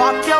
walk your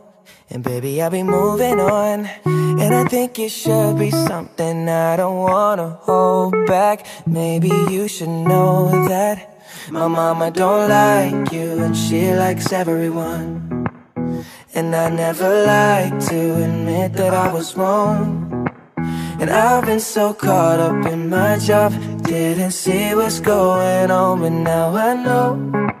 and baby, I'll be moving on. And I think it should be something I don't wanna hold back. Maybe you should know that My mama don't like you and she likes everyone. And I never like to admit that I was wrong. And I've been so caught up in my job. Didn't see what's going on but now I know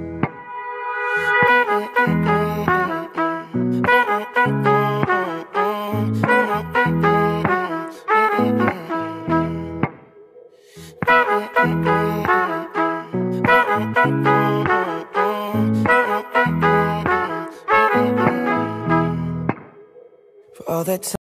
Oh, all that time